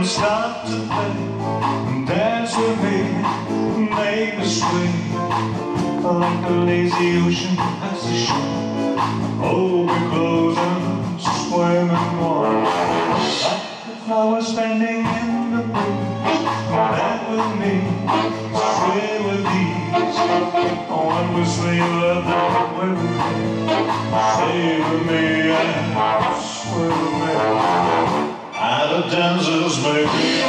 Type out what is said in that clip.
and start to play. Dance with me, make me sway. Like the lazy ocean past the shore. Hold me close and swim and warm. Like the flowers standing in the breeze. Dance with me, sway with ease. When we swing love that me. Stay with me and swim with me. And the dancers may be